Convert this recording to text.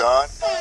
son.